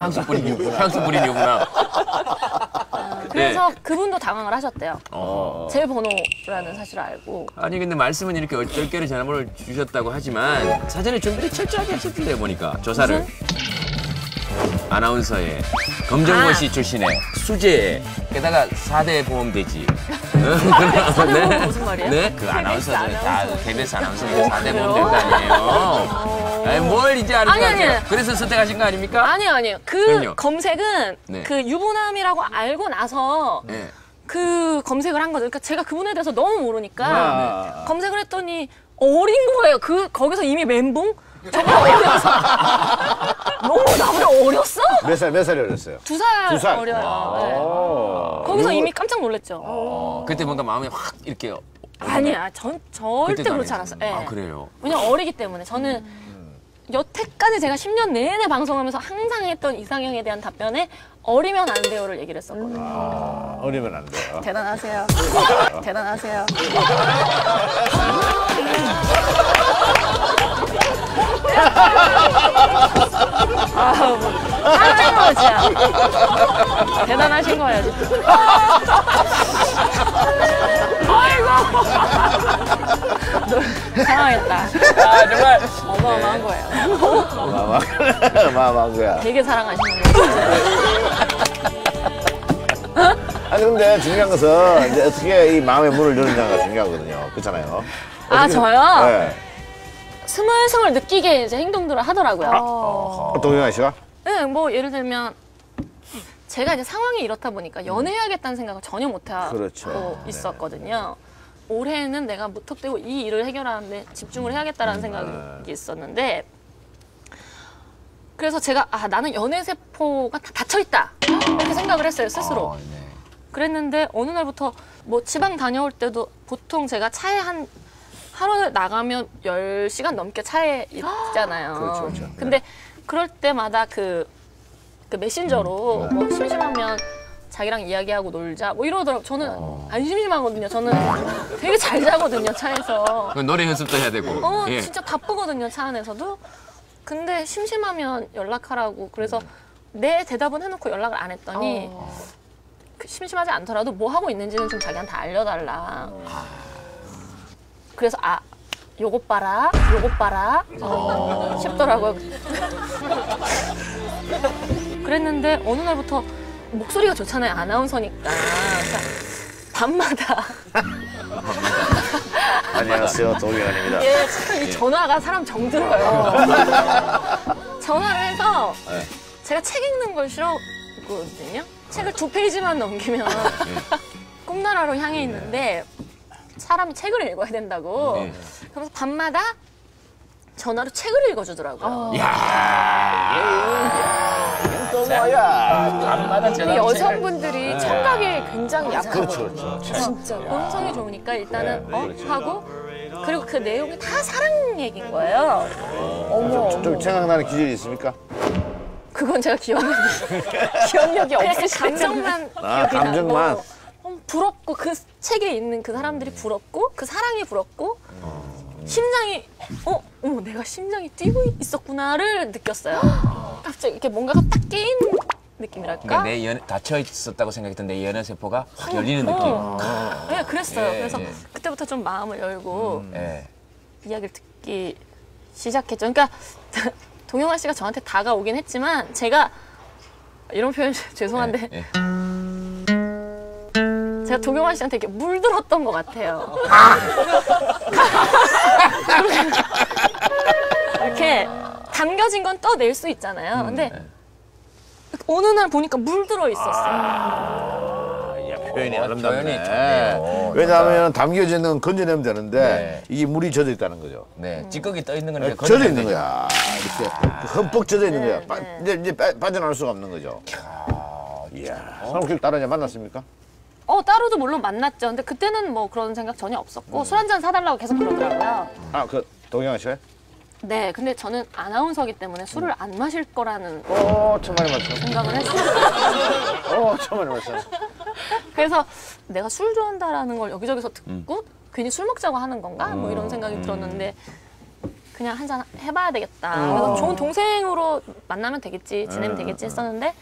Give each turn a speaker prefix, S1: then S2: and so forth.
S1: 향수 뿌린 유부남. 향수 뿌린 유부남.
S2: 그래서 그분도 당황을 하셨대요.
S1: 네. 어.
S2: 제 번호라는 사실을 알고.
S1: 아니 근데 말씀은 이렇게 얼떨결에 전화번호를 주셨다고 하지만 사전에 준비를 철저하게 하셨던데 보니까 조사를 아나운서에 검정고시
S2: 아.
S1: 출신의 수재에 게다가 4대 보험 되지.
S2: 보험 무슨 말이에요?
S1: 네? 그 아나운서들 다. KBS 아나운서들
S2: 어,
S1: 4대
S2: 그래요?
S1: 보험 될거 아니에요. 아니, 뭘 이제 아는
S2: 아니,
S1: 거
S2: 아니.
S1: 같아요. 그래서 선택하신 거 아닙니까?
S2: 아니요, 아니요. 그
S1: 그럼요.
S2: 검색은
S1: 네.
S2: 그 유부남이라고 알고 나서
S1: 네.
S2: 그 검색을 한 거죠. 그러니까 제가 그분에 대해서 너무 모르니까
S3: 아.
S2: 검색을 했더니 어린 거예요. 그 거기서 이미 멘붕? 저보다 어려서 너무 나보다 어렸어?
S3: 몇 살, 몇 살이 어렸어요?
S2: 두 살
S3: 두 살?
S2: 어려요. 네.
S3: 오.
S2: 거기서 이미 깜짝 놀랐죠.
S1: 어, 그때 뭔가 마음이 확 이렇게
S2: 아니야, 전 절대 그렇지. 않았어요. 예.
S1: 아 그래요.
S2: 왜냐면 어리기 때문에 저는 여태까지 제가 10년 내내 방송하면서 항상 했던 이상형에 대한 답변에 어리면 안 돼요를 얘기를 했었거든요.
S3: 아, 어리면 안 돼요.
S2: 대단하세요. 대단하세요. 아우, 뭐, 할아버지야. 대단하신 거예요, 진짜. 아이고. 당황했다.
S1: 아 정말
S2: 어마어마한 거예요.
S3: 마마한 거야.
S2: 되게 사랑하시는 거예요.
S3: 아니 근데 중요한 것은 이제 어떻게 이 마음의 문을 여느냐가 중요하거든요. 그렇잖아요.
S2: 아, 저요?
S3: 네.
S2: 스물스물 느끼게 이제 행동들을 하더라고요.
S3: 어, 동영아 씨가?
S2: 네, 뭐 예를 들면 제가 이제 상황이 이렇다 보니까 연애해야겠다는 생각을 전혀 못 하고
S3: 그렇죠.
S2: 있었거든요. 올해는 내가 무턱대고 이 일을 해결하는데 집중을 해야겠다라는
S3: 네.
S2: 생각이 있었는데 그래서 제가 아 나는 연애 세포가 다 닫혀 있다 이렇게 생각을 했어요 스스로.
S1: 어, 네.
S2: 그랬는데 어느 날부터 뭐 지방 다녀올 때도 보통 제가 차에 한 하루 나가면 10시간 넘게 차에 있잖아요.
S3: 그렇죠, 그렇죠.
S2: 근데 그럴 때마다 그, 그 메신저로 뭐 심심하면 자기랑 이야기하고 놀자 뭐 이러더라고요. 저는 안 심심하거든요. 저는 되게 잘 자거든요, 차에서.
S1: 그 노래 연습도 해야 되고.
S2: 어,
S1: 예.
S2: 진짜 바쁘거든요, 차 안에서도. 근데 심심하면 연락하라고. 그래서 내 대답은 해놓고 연락을 안 했더니 그 심심하지 않더라도 뭐 하고 있는지는 좀 자기한테 알려달라. 그래서 아, 요것 봐라, 요것 봐라 싶더라고요. 그랬는데 어느 날부터 목소리가 좋잖아요, 아나운서니까. 그러니까 밤마다
S3: 안녕하세요. 동영아입니다.
S2: 예, 참 이 전화가 사람 정들어요. 전화를 해서
S1: 네.
S2: 제가 책 읽는 걸 싫어하거든요. 책을 두 페이지만 넘기면 꿈나라로 향해 있는데 사람이 책을 읽어야 된다고.
S1: 네.
S2: 그래서 밤마다 전화로 책을 읽어주더라고요.
S3: 또 뭐야?
S1: 밤마다
S4: 근데 여성분들이 청각이 굉장히
S3: 그렇죠,
S4: 약하거든요.
S3: 그렇죠.
S4: 진짜.
S2: 음성이 좋으니까 일단은
S3: 네,
S2: 어?
S3: 그렇죠.
S2: 하고 그리고 그 내용이 다 사랑 얘기인 거예요.
S4: 어머,
S3: 좀, 좀 생각나는 기절이 있습니까?
S2: 그건 제가 기억력이
S4: 기억력이 없으시죠?
S2: 감정만
S3: 아,
S2: 기억이
S3: 감정만.
S2: 나고 어, 부럽고 그 책에 있는 그 사람들이 부럽고 그 사랑이 부럽고 심장이 어 어머 내가 심장이 뛰고 있었구나를 느꼈어요. 갑자기 이렇게 뭔가가 딱 깨인 느낌이랄까?
S1: 그러니까 내 연, 닫혀 있었다고 생각했던 내 연애 세포가 확 열리는 느낌.
S2: 어. 네, 그랬어요.
S1: 예,
S2: 그래서
S1: 예.
S2: 그때부터 좀 마음을 열고
S1: 예.
S2: 이야기를 듣기 시작했죠. 그러니까 동영아 씨가 저한테 다가오긴 했지만 제가 이런 표현 죄송한데
S1: 예.
S2: 제가 동영아 씨한테 이렇게 물들었던 것 같아요. 이렇게 담겨진 건 떠낼 수 있잖아요. 근데 어느 날 보니까 물들어 있었어요.
S3: 야, 표현이
S1: 어,
S3: 아름답네.
S1: 표현이 좋네요.
S3: 왜냐하면 담겨지는 건져내면 되는데
S1: 네.
S3: 이게 물이 젖어 있다는 거죠.
S1: 네. 찌꺼기 떠 있는 거니까
S3: 젖어
S1: 건져내야
S3: 있는
S1: 되죠.
S3: 거야. 이렇게 흠뻑 젖어 있는 거야. 빠,
S2: 네.
S3: 이제, 이제 빠, 빠져나올 수가 없는 거죠. 이야. 성욱 다른 애 만났습니까?
S2: 어 따로도 물론 만났죠. 근데 그때는 뭐 그런 생각 전혀 없었고 술한 잔 사달라고 계속 그러더라고요.
S3: 아, 그 동영아 씨가?
S2: 네, 근데 저는 아나운서기 때문에 술을 안 마실 거라는
S3: 오, 천만의 말씀.
S2: 생각을 했어요.
S3: 오, 천만의 말씀.
S2: 그래서 내가 술 좋아한다라는 걸 여기저기서 듣고 괜히 술 먹자고 하는 건가? 뭐 이런 생각이 들었는데 그냥 한 잔 해봐야 되겠다. 그래서 좋은 동생으로 만나면 되겠지, 지내면
S3: 음,
S2: 되겠지
S3: 음,
S2: 했었는데